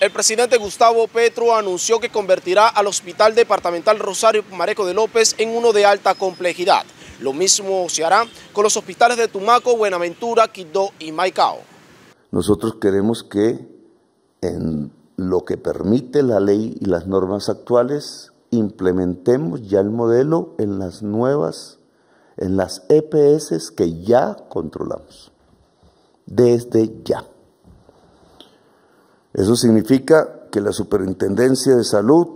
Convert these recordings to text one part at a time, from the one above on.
El presidente Gustavo Petro anunció que convertirá al Hospital Departamental Rosario Mareco de López en uno de alta complejidad. Lo mismo se hará con los hospitales de Tumaco, Buenaventura, Quito y Maicao. Nosotros queremos que en lo que permite la ley y las normas actuales implementemos ya el modelo en las nuevas, en las EPS que ya controlamos, desde ya. Eso significa que la Superintendencia de Salud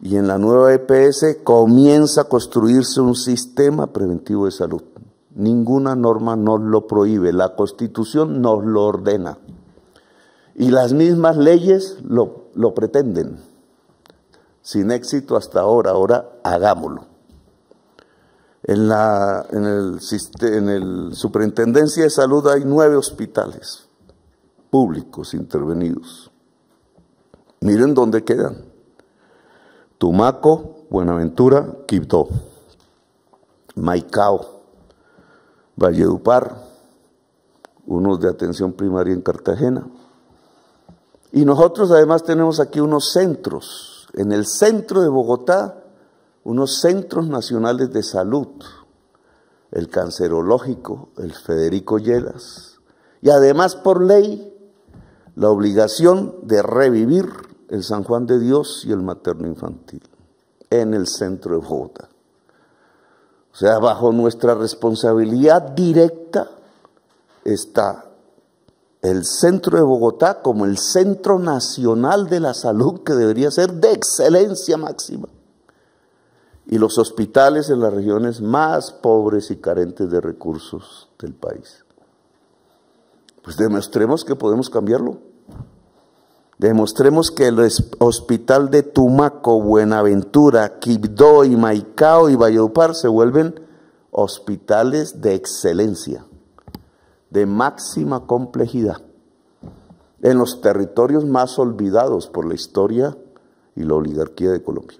y en la nueva EPS comienza a construirse un sistema preventivo de salud. Ninguna norma nos lo prohíbe, la Constitución nos lo ordena. Y las mismas leyes lo, lo pretenden. Sin éxito hasta ahora, ahora hagámoslo. En la en el, en el Superintendencia de Salud hay nueve hospitales públicos intervenidos. Miren dónde quedan. Tumaco, Buenaventura, Quibdó, Maicao, Valledupar, unos de atención primaria en Cartagena. Y nosotros además tenemos aquí unos centros, en el centro de Bogotá, unos centros nacionales de salud, el cancerológico, el Federico Lleras, y además por ley la obligación de revivir el San Juan de Dios y el materno infantil en el centro de Bogotá. O sea, bajo nuestra responsabilidad directa está el centro de Bogotá como el centro nacional de la salud que debería ser de excelencia máxima. Y los hospitales en las regiones más pobres y carentes de recursos del país. Pues demostremos que podemos cambiarlo. Demostremos que el hospital de Tumaco, Buenaventura, Quibdó y Maicao y Valledupar se vuelven hospitales de excelencia, de máxima complejidad, en los territorios más olvidados por la historia y la oligarquía de Colombia.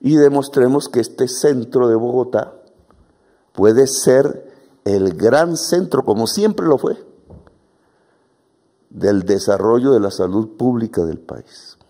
Y demostremos que este centro de Bogotá puede ser el gran centro, como siempre lo fue, del desarrollo de la salud pública del país.